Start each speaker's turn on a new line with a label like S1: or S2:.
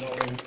S1: Rồi.